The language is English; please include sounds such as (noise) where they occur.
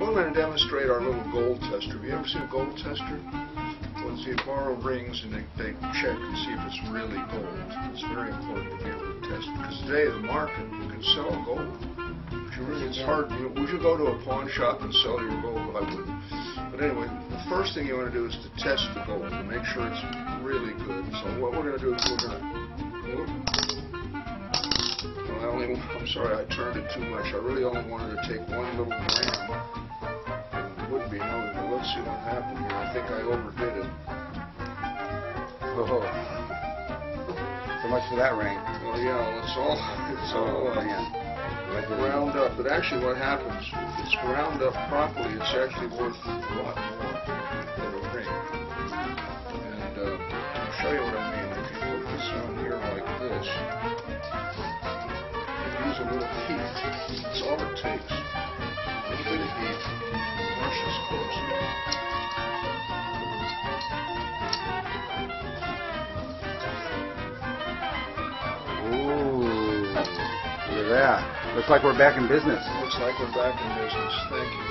We're going to demonstrate our little gold tester. Have you ever seen a gold tester? Well, see, borrow rings and they, they check and see if it's really gold. It's very important to be able to test because today the market you can sell gold. Really, it's hard. You know, would you go to a pawn shop and sell your gold? I wouldn't. But anyway, the first thing you want to do is to test the gold to make sure it's really good. So what we're going to do is we're going to. Well, I only, I'm sorry, I turned it too much. I really only wanted to take one little gram. It would be no, but let's see what happened here. I think I overdid it. Oh. So much for that ring. Well, yeah, (laughs) it's all, it's all uh, man. ground up. But actually, what happens, if it's ground up properly, it's actually worth a lot more than a ring. And uh, I'll show you what I mean. If you put this on here like this, use a little heat, that's all it takes. That. Looks like we're back in business. Looks like we're back in business. Thank you.